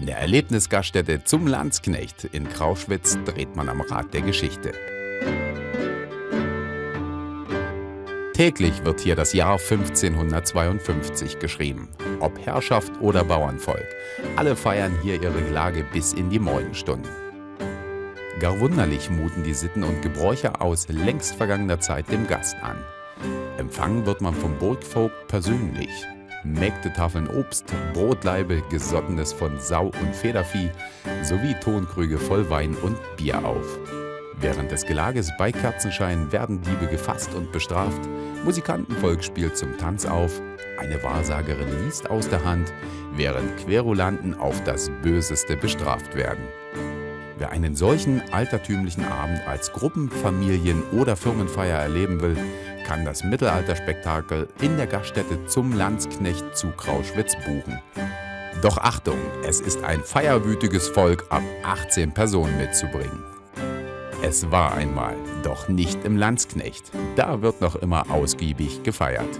In der Erlebnisgaststätte zum Landsknecht in Krauschwitz dreht man am Rad der Geschichte. Täglich wird hier das Jahr 1552 geschrieben. Ob Herrschaft oder Bauernvolk, alle feiern hier ihre Gelage bis in die Morgenstunden. Gar wunderlich muten die Sitten und Gebräuche aus längst vergangener Zeit dem Gast an. Empfangen wird man vom Burgvogt persönlich. Mägdetafeln Obst, Brotlaibe, Gesottenes von Sau- und Federvieh sowie Tonkrüge voll Wein und Bier auf. Während des Gelages bei Kerzenschein werden Diebe gefasst und bestraft, Musikantenvolk spielt zum Tanz auf, eine Wahrsagerin liest aus der Hand, während Querulanten auf das Böseste bestraft werden. Wer einen solchen altertümlichen Abend als Gruppen-, Familien- oder Firmenfeier erleben will, kann das Mittelalterspektakel in der Gaststätte zum Landsknecht zu Krauschwitz buchen. Doch Achtung, es ist ein feierwütiges Volk ab 18 Personen mitzubringen. Es war einmal, doch nicht im Landsknecht. Da wird noch immer ausgiebig gefeiert.